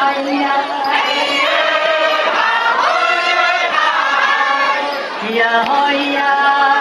哎呀，哎呀，哎呀，哎呀，哎呀，哎呀。